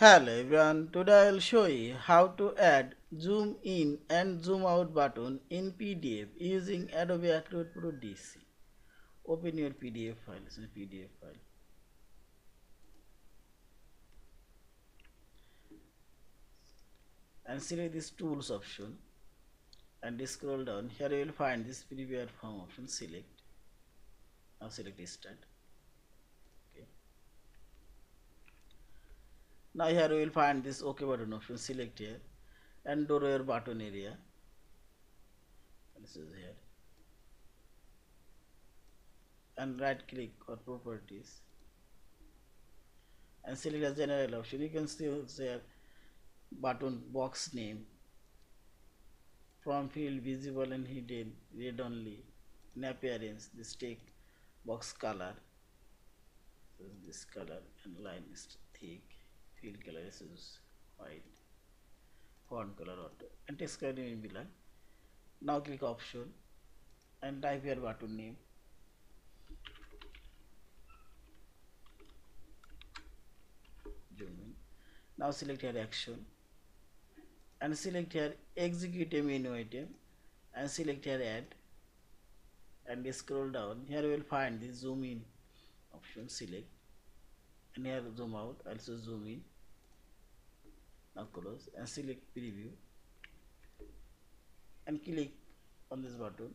Hello everyone, today I will show you how to add zoom in and zoom out button in PDF using Adobe Acrobat Pro DC. Open your PDF file, it's a PDF file. And select this tools option and scroll down. Here you will find this prepare form option, select. Now select start. Now here we will find this ok button option select here. And draw your button area. This is here. And right click or properties. And select as general option. You can still say button box name. From field visible and hidden read only. In appearance this take box color. This color and line is thick field color is white font color auto and text color name below now click option and type your button name. Zoom in. Now select your action. And select here execute a menu item. And select here add. And scroll down. Here you will find the zoom in option select and here zoom out? Also zoom in. Now close and select preview. And click on this button.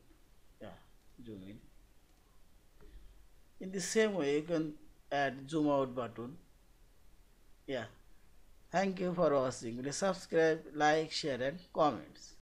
Yeah zoom in. In the same way you can add zoom out button. Yeah. Thank you for watching. Please subscribe like share and comments